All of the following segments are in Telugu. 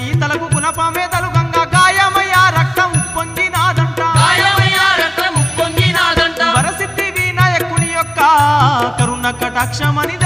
సీతలకు గుణపమేతలు గంగా గాయమయ్యా రక్తం పొందినాదంట వరసిద్ధి వినాయకుని యొక్క కరుణ కటాక్షమని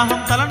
हम तलन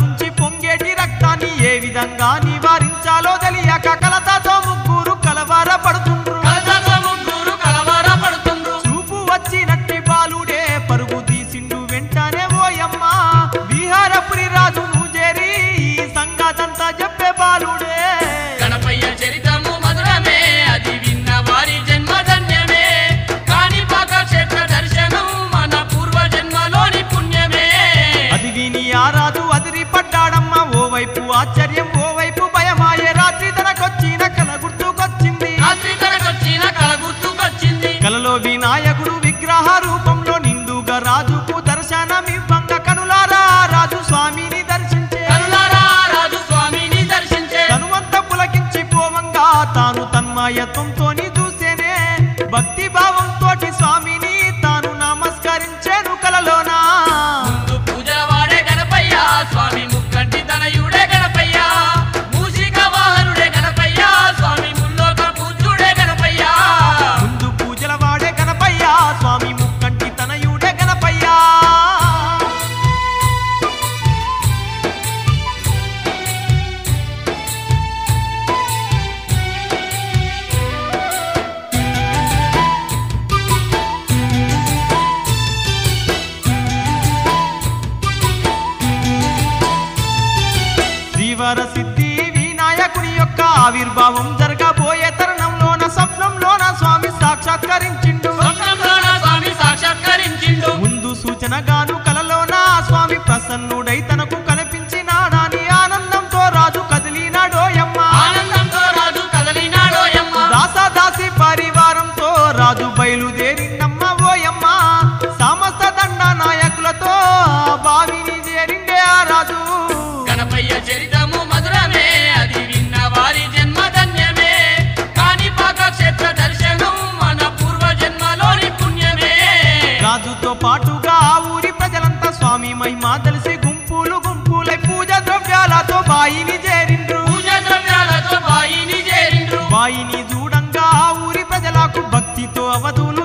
ಪತಿತೋ ಅವಧೂನ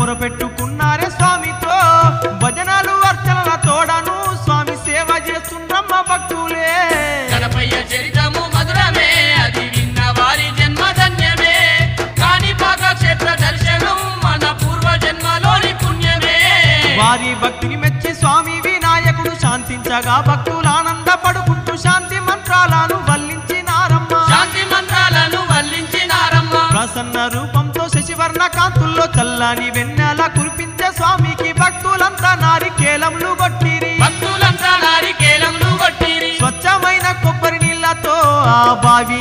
మొరపెట్టుకున్నారే స్వామితో. భజనలు అర్చనల తోడను స్వామి సేవ చేస్తుండ్రమ్మ భక్తులే. గణపయ్య చరితము మధురమే అది విన్న వారి జన్మ ధన్యమే. కాణిపాక క్షేత్ర దర్శనం మన పూర్వ జన్మలోని పుణ్యమే. వారి భక్తిని మెచ్చి స్వామి వినాయకుడు శాంతించగా భక్తులు ఆనందపడుకుంటూ శాంతి మంత్రాలను వల్లించినారమ్మ. శాంతి మంత్రాలను వల్లించినారమ్మ. ప్రసన్న రూపంతో శశివర్ణ కాంతుల్లో చల్లని వెన్నెల కురిపించే స్వామికి భక్తులంతా నారికేలములు కొట్టిరి. భక్తులంతా నారికేలంలు కొట్టిరి. స్వచ్ఛమైన కొబ్బరి నీళ్ళతో ఆ బావి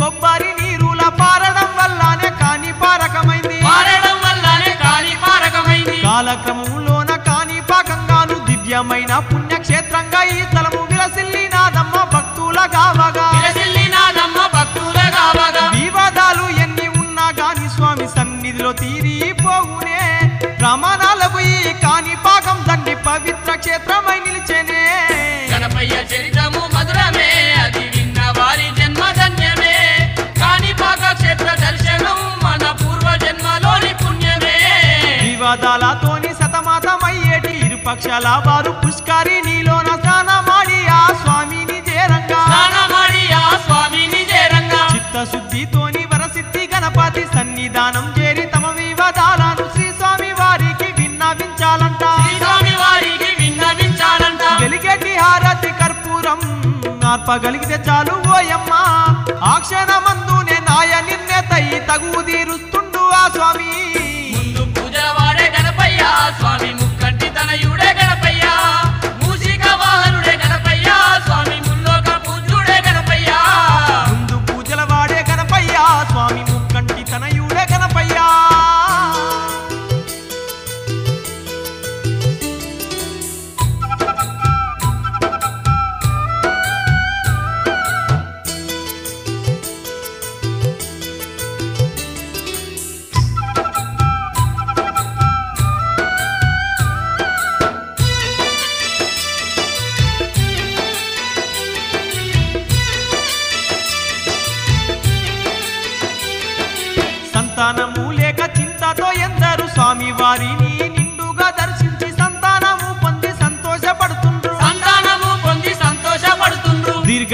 కొబ్బరి నీరుల పారడం వల్లనే కాని పారకమైంది. పారడం వల్లనే కాని పారకమైంది. కాలక్రమంలోన కాని పాకంగాను దివ్యమైన పుణ్యక్షేత్రంగా ఈ స్థలము విలసిల్లినాదమ్మ భక్తుల గావగా. విలసిల్లినాదమ్మ భక్తుల కావగా వివాదాలు ఎన్ని ఉన్నా గాని స్వామి సన్నిధిలో తీరిపోవునే. ప్రమాణాలకు ఈ కాని పాకం దండి పవిత్ర క్షేత్రమై నిలిచేనే ఇరుపక్షాల వారు పుష్కరి నీలోన స్నానమాడి ఆ స్వామిని చిత్తశుద్ధితోని వరసిద్ధి గణపతి సన్నిధానం చేరి తమ వివాదాలను శ్రీ స్వామి వారికి విన్నవించాలంట. స్వామి వారికి విన్నవించాలంట. వెలిగటి హారతి కర్పూరం ఆర్పగలిగితే చాలు ఓయమ్మ. ఆ క్షణమందునే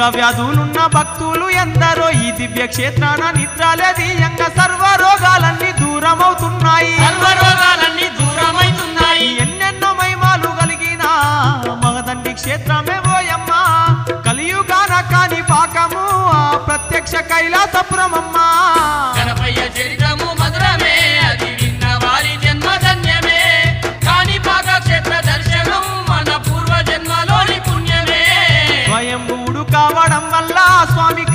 వ్యాధులున్న భక్తులు ఎందరో ఈ దివ్య క్షేత్రాన నిద్రాలదీయంగా సర్వ రోగాలన్నీ దూరమవుతున్నాయి. సర్వరోగాలన్నీ దూరమైతున్నాయి. ఎన్నెన్నో మహిమాలు కలిగిన మగదండి క్షేత్రమే ఓయమ్మ. కలియుగాన కాని పాకము ఆ ప్రత్యక్ష కైలాసపురమమ్మ.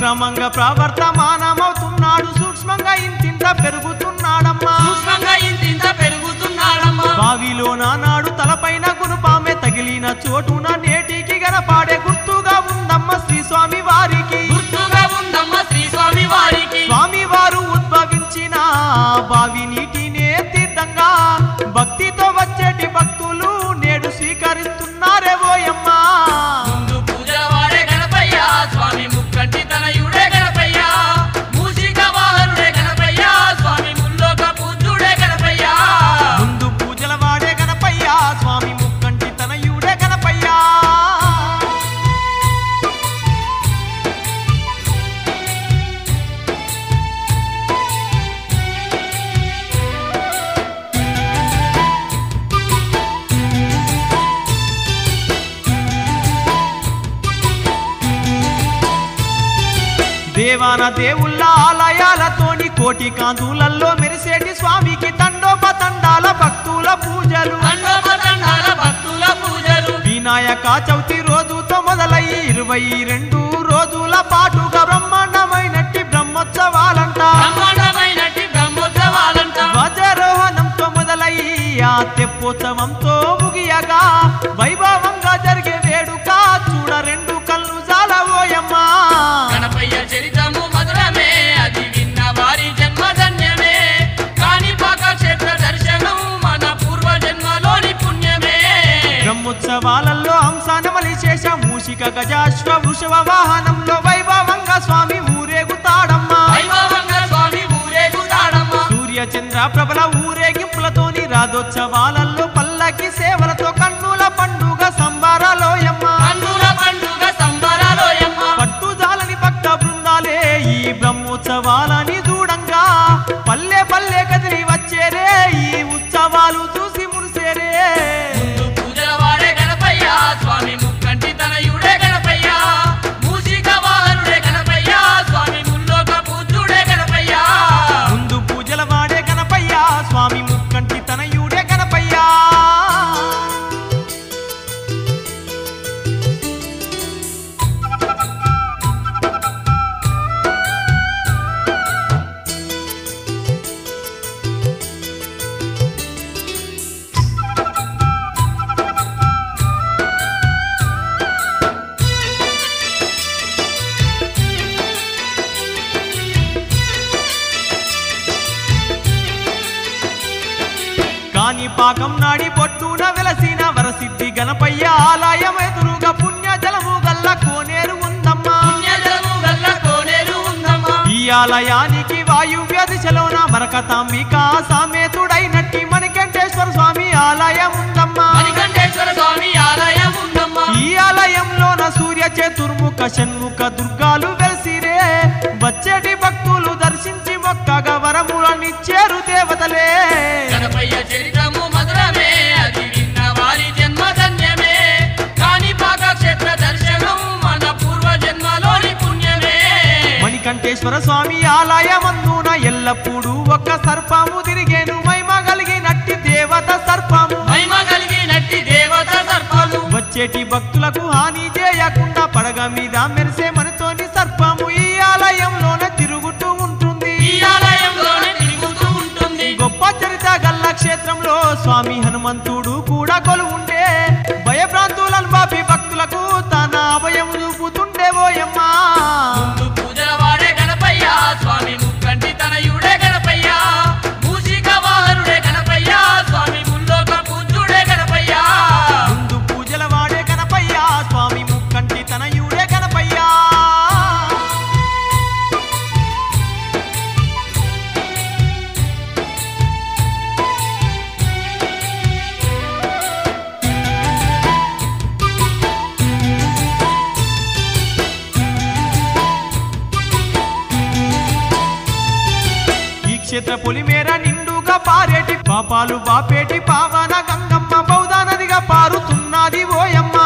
క్రమంగా ప్రవర్తమానమవుతున్నాడు. సూక్ష్మంగా ఇంతింత పెరుగుతున్నాడమ్మా. సూక్ష్మంగా ఇంతింత పెరుగుతున్నాడమ్మా. బావిలో నానాడు తలపైన గురుపామె తగిలిన చోటున నేటికి గనపాడే కాంతులల్లో మెరిసేటి స్వామికి తండోపతండాల భక్తుల పూజలు. భక్తుల పూజలు. వినాయక చవితి రోజుతో మొదలయ్యి ఇరవై రెండు రోజుల పాటుగా బ్రహ్మాండమైనట్టి బ్రహ్మోత్సవాలంట. బ్రహ్మాండమైనటి బ్రహ్మోత్సవాలంట. ధ్వజారోహణంతో మొదలయ్యి ఆ తెప్పోత్సవంతో ముగియగా బ్రహ్మోత్సవాలలో హంసానమలి శేష మూషిక గజాశ్వ వృషభ వాహనంలో వైభవంగా స్వామి ఊరేగుతాడమ్మా సూర్య చంద్ర ప్రబల ఊరేగింపులతోని రాధోత్సవాలలో పల్లకి సేవలతో కన్నుల పండుగ సంబారాలోయమ్మ కన్నుల పండుగ సంబరాలోయమ్మ పట్టుజాలని భక్త బృందాలే ఈ బ్రహ్మోత్సవాలని చూడంగా మరకతాంబిక సామేతుడైనట్టి మణికంఠేశ్వర స్వామి ఆలయం ఉందమ్మా మణికంఠేశ్వర స్వామి ఆలయం ఉందమ్మా ఈ ఆలయంలోన సూర్య చతుర్ముఖ షణ్ముఖ దుర్గాలు సర్పము తిరిగేను మహిమ కలిగినట్టి దేవత సర్పము. మహిమ కలిగినట్టి దేవత సర్పము. వచ్చేటి భక్తులకు హాని క్షేత్ర పొలిమేర నిండుగా పారేటి పాపాలు బాపేటి పావన గంగమ్మ బౌద్ధ నదిగా పారుతున్నది ఓయమ్మ.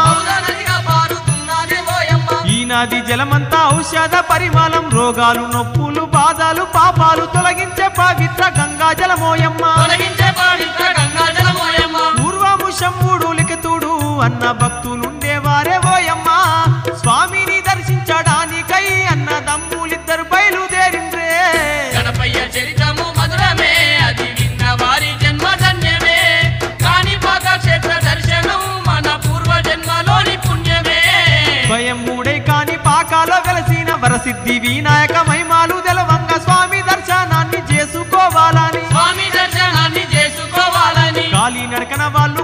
ఈ నది జలమంతా ఔషధ పరిమళం రోగాలు నొప్పులు బాధలు పాపాలు తొలగించే పవిత్ర గంగా జలమోయమ్మ పూర్వము శంభుడు లిఖితుడు అన్న భక్తులుండేవారే వరసిద్ధి వినాయక మహిమాలు తెలవంగ స్వామి దర్శనాన్ని చేసుకోవాలని. స్వామి దర్శనాన్ని చేసుకోవాలని. కాలి నడకన వాళ్ళు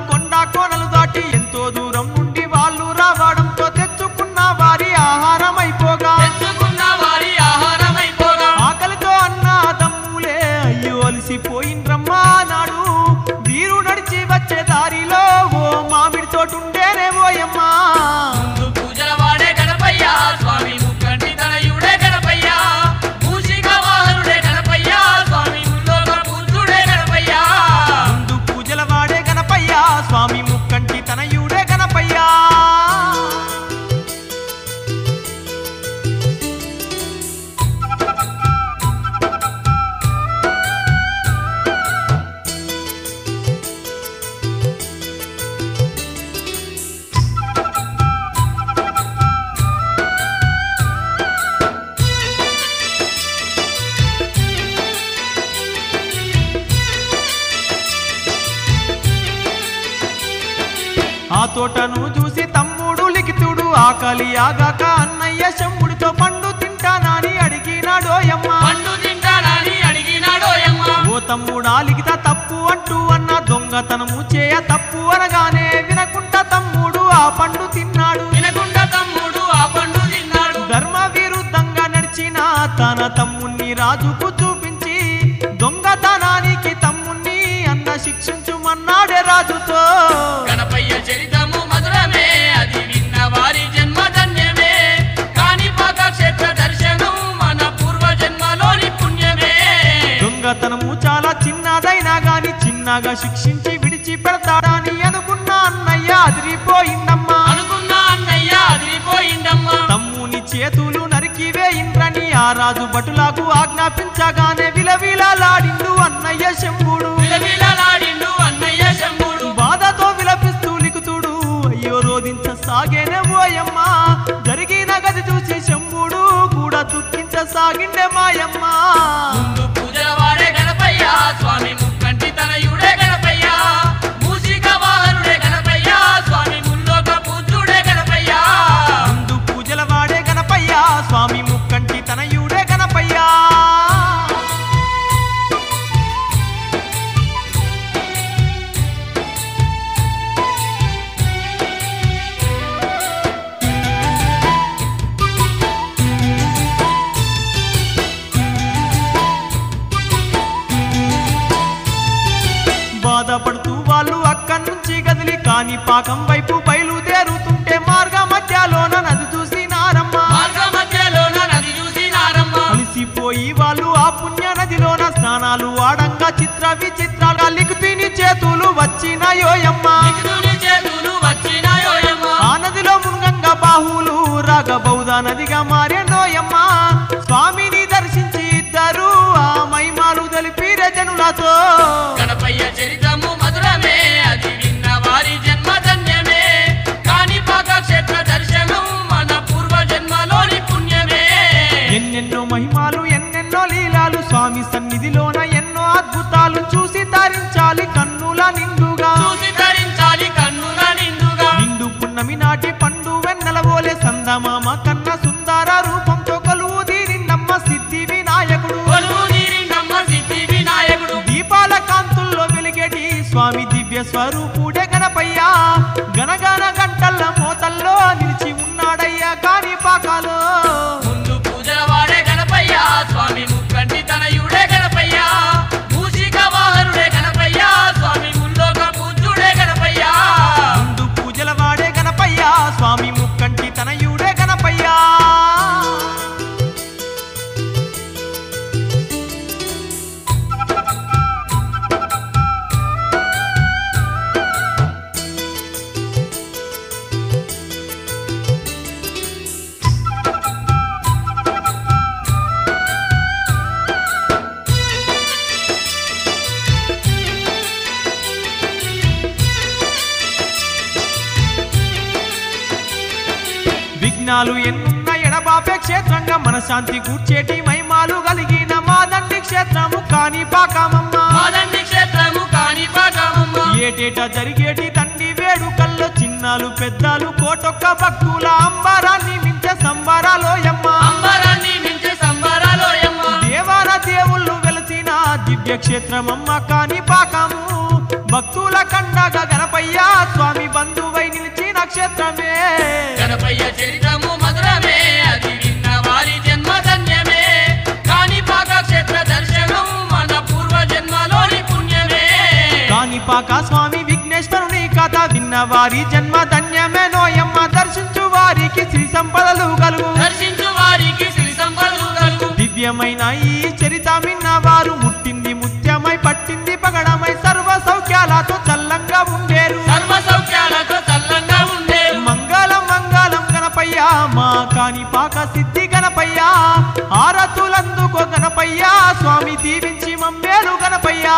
చేతులు నరికివే ఇంద్రని. ఆ రాజు భటులకు ఆజ్ఞాపించగానే విలవిలలాడిండు అన్నయ్య శంభుడు. విలవిలలాడిండు అన్నయ్య శంభుడు. బాధతో విలపిస్తూ లికుతుడు అయ్యో రోధించ సాగేనే ఓయమ్మ. జరిగిన గది చూసి శంభుడు కూడా దుఃఖించసాగిండే మాయమ్మ. தான் அதிகமாக para o శాంతి కూర్చేటి మహిమాలు కలిగిన మాదండి క్షేత్రము కాని పాకమమ్మ. మాదండి క్షేత్రము కాని పాకమమ్మ. ఏటేటా జరిగేటి తండ్రి వేడుకల్లో చిన్నాలు పెద్దలు కోటొక్క భక్తుల అంబరాన్ని మించే సంబరాలోయమ్మ. అంబరాన్ని మించే సంబరాలోయమ్మ. దేవార దేవుళ్ళు వెలిసిన దివ్యక్షేత్రమమ్మ కాని పాకము. భక్తుల కండగా గణపయ్యా స్వామి బంధువై నిలిచి నక్షత్రమే గణపయ్య చరిత్రము పాక స్వామి విఘ్నేశ్వరుని కథ విన్నవారి జన్మ ధన్యమే నోయమ్మ దర్శించు వారికి శ్రీ సంపదలు కలుగు. దర్శించు వారికి శ్రీ సంపదలు కలుగు. దివ్యమైన ఈ చరిత విన్నవారు ముట్టింది ముత్యమై పట్టింది పగడమై సర్వ సౌఖ్యాలతో చల్లంగా ఉండేరు. సర్వ సౌఖ్యాలతో చల్లంగా ఉండేరు. మంగళం మంగళం గణపయ్యా మా కాణిపాక సిద్ధి గణపయ్యా ఆరతులందుకో గణపయ్యా స్వామి దీవించి మమ్మేలు గణపయ్యా.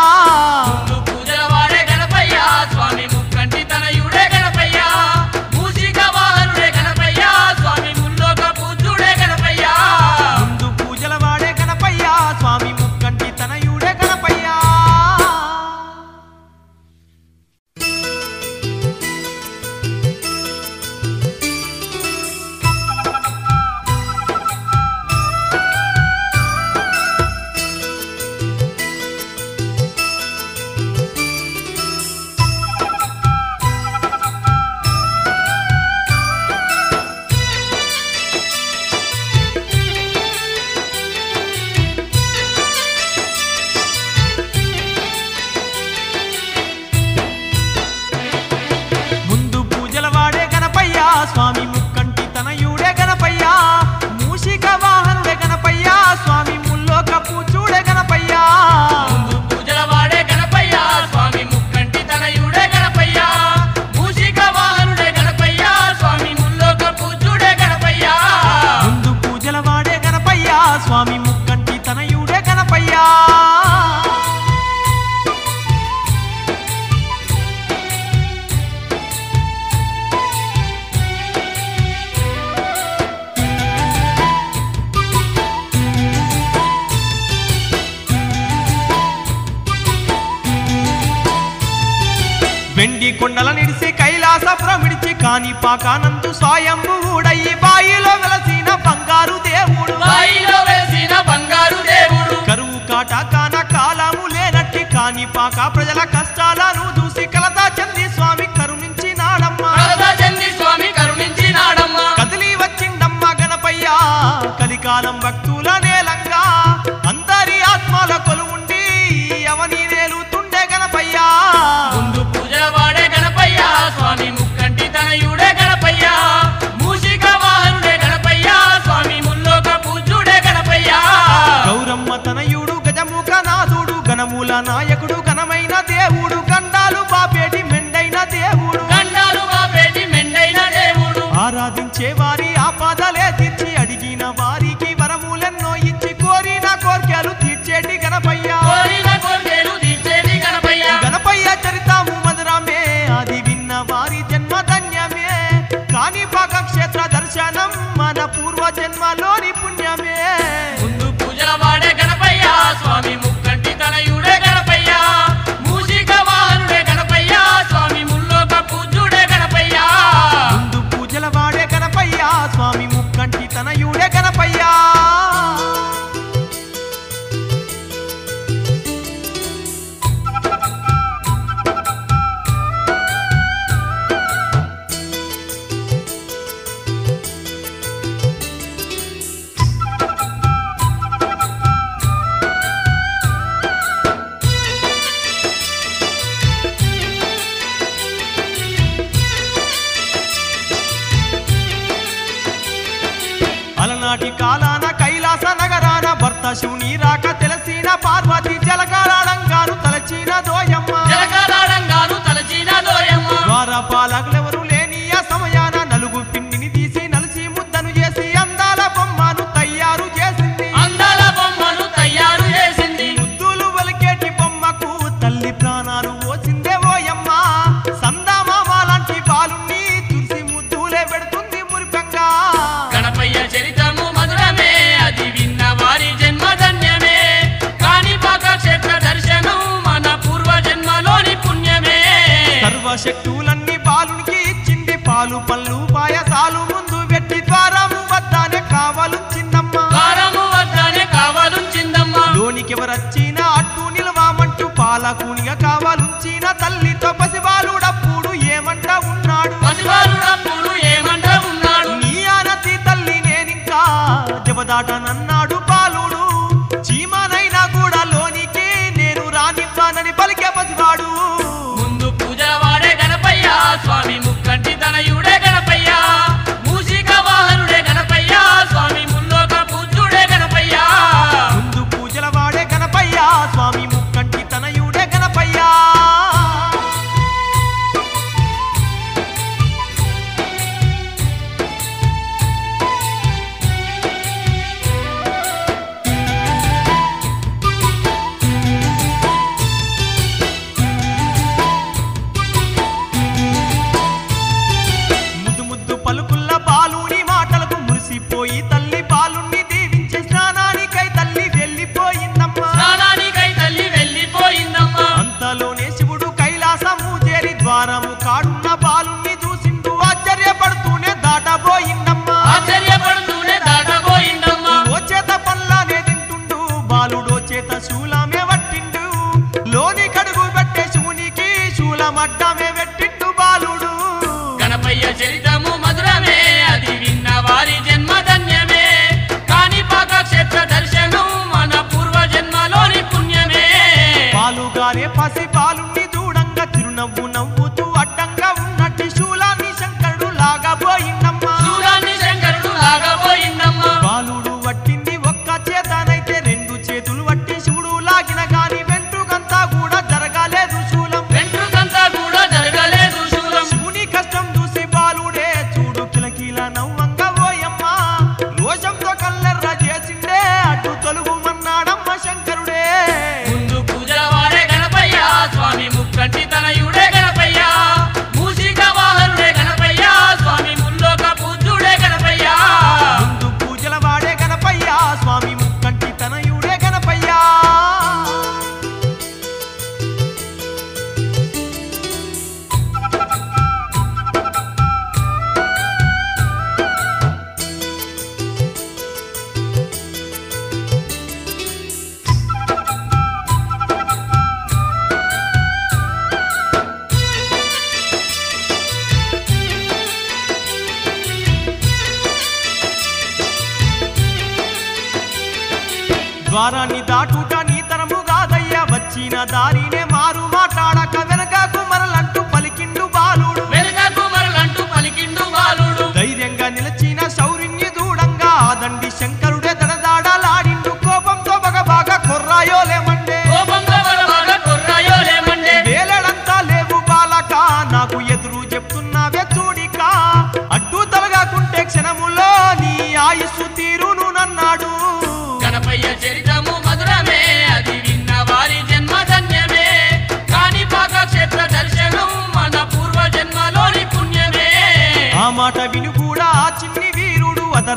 కరువు కాలము లేనట్టి కాని పాక ప్రజల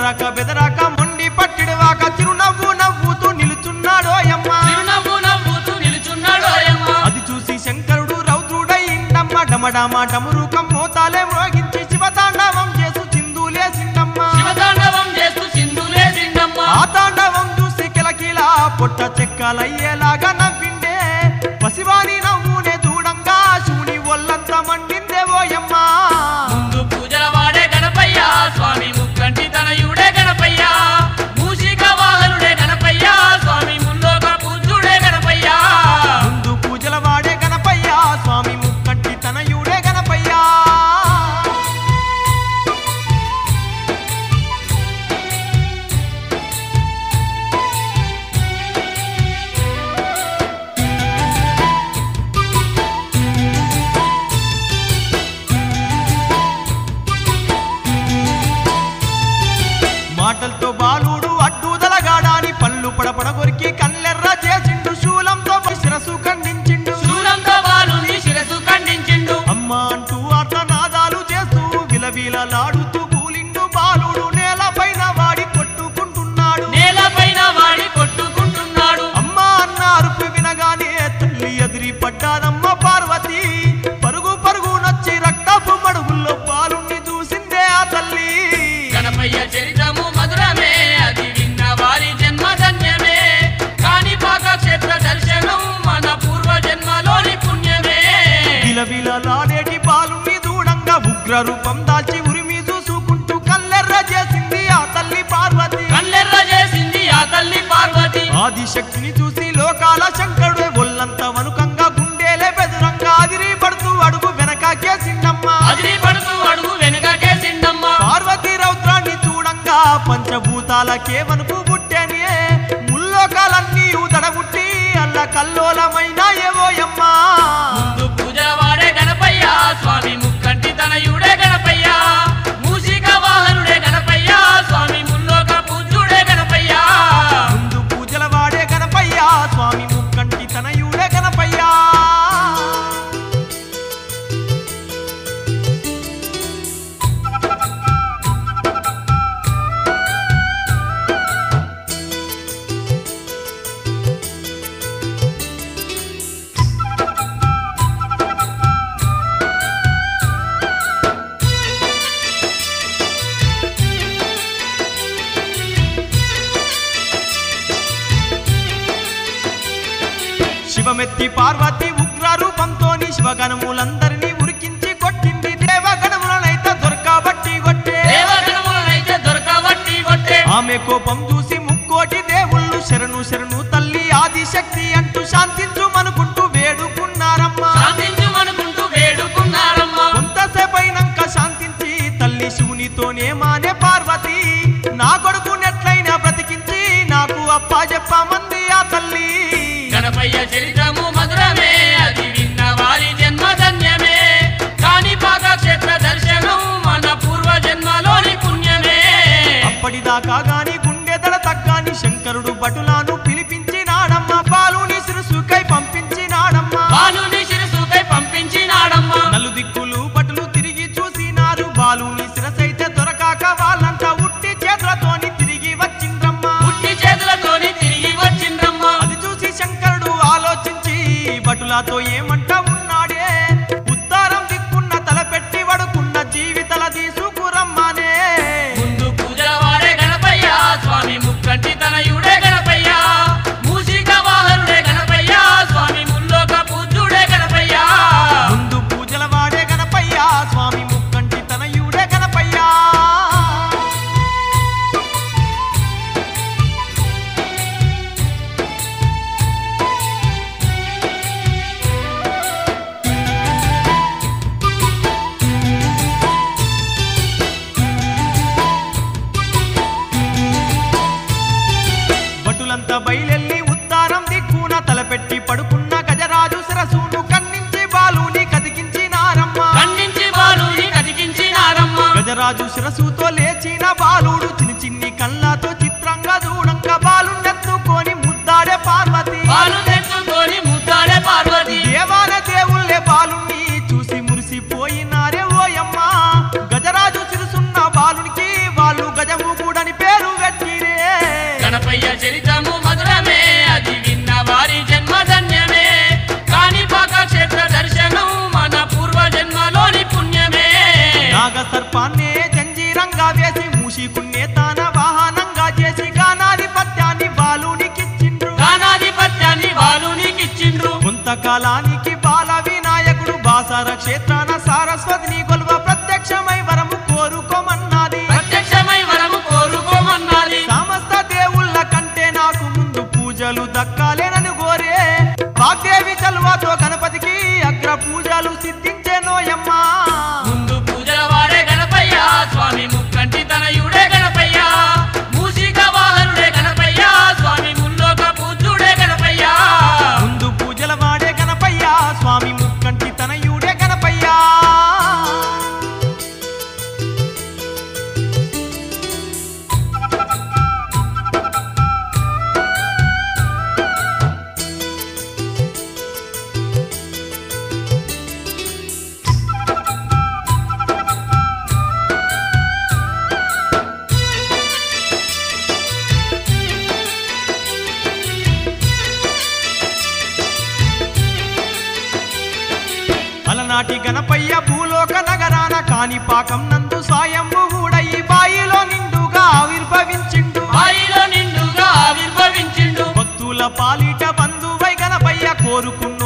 Caraca, Pedra बाटल तो बाल కొంతకాలానికి బాల వినాయకుడు బాసార క్షేత్రాన సారస్వతిని పాలిట బంధువై గణపయ్య కోరుకుంటు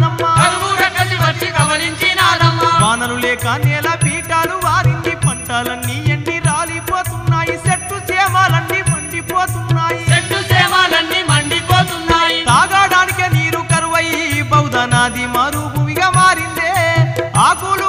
కరువు వచ్చి కవలించినాదమ్మా వానలు లేక నేల పీఠాలు వారింది పంటలన్నీ ఎండి రాలిపోతున్నాయి చెట్టు చేమాలన్నీ మండిపోతున్నాయి. చెట్టు సేమాలన్నీ మండిపోతున్నాయి. తాగడానికే నీరు కరువయి బౌద్ధ నది మరుభూమిగా మారిందే. ఆకులు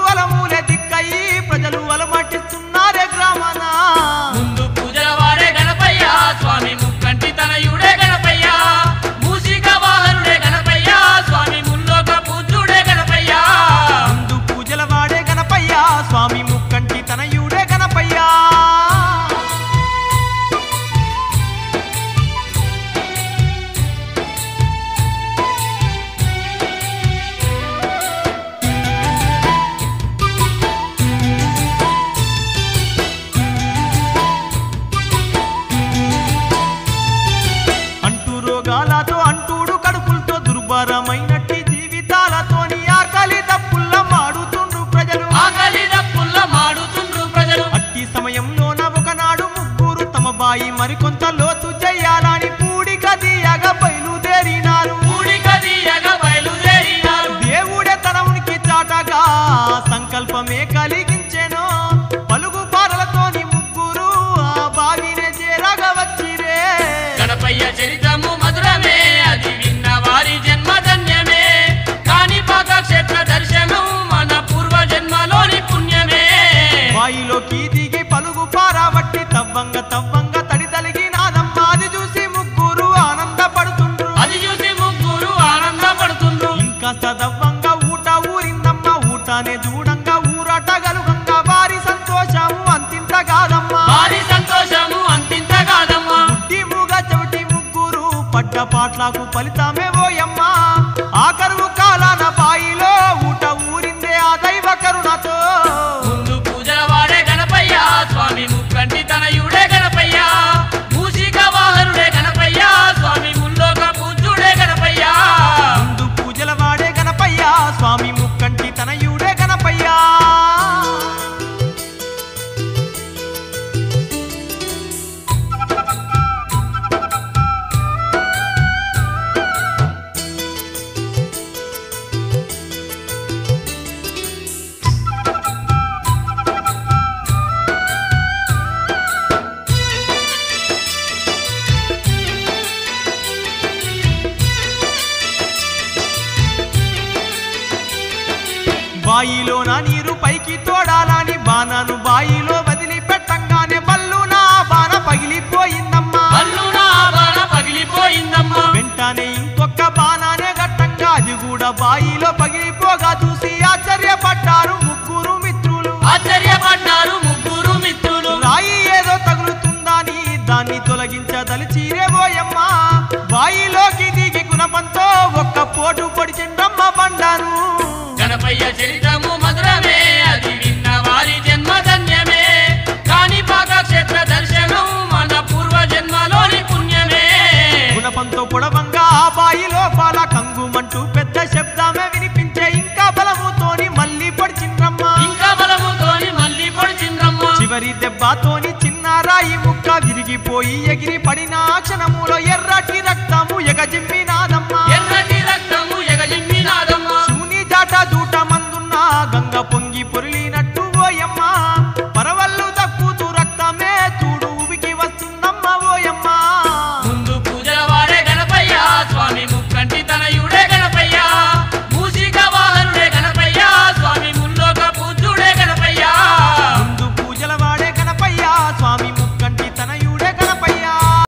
చరితము మధురమే అది విన్న వారి జన్మ ధన్యమే. కాణిపాక క్షేత్ర దర్శనం మన పూర్వ జన్మలోని పుణ్యమే. వాయిలోకి దిగి పలుగు పారబట్టి తవ్వంగ తవ్వంగ బాయిలోన నీరు పైకి తోడాలని బాణను బాయిలో వదిలి పెట్టంగానే బల్లు నా బాణ పగిలిపోయిందమ్మా. పళ్ళు నా బాణ పగిలిపోయిందమ్మా. వెంటనే ఇంకొక బాణానే గట్టంగా అది కూడా బాయిలో పగిలిపోగా చూసి ఆశ్చర్యపడ్డారు ముగ్గురు మిత్రులు. ఆశ్చర్యపడ్డారు ముగ్గురు మిత్రులు. రాయి ఏదో తగులుతుందని దాన్ని తొలగించదలిచిరేవోయమ్మా బాయిలోకి దిగి గుణపంతో ఒక్క పోటు చరితము మధురమే అది విన్న వారి జన్మ ధన్యమే. కాణిపాక క్షేత్ర దర్శనం మన పూర్వ జన్మలోని పుణ్యమే. గుణపంతో పొడవంగా ఆ బాయి లోపల కంగుమంటూ పెద్ద శబ్దమే వినిపించే ఇంకా బలముతోని మళ్ళీ పొడిచిండ్రమ్మ. ఇంకా బలముతోని మళ్ళీ పొడిచిండ్రమ్మ. చివరి దెబ్బతోని చిన్న రాయి ముక్క విరిగిపోయి ఎగిరి పడిన క్షణములో ఎర్రటి రక్తము ఎగజిమ్మిన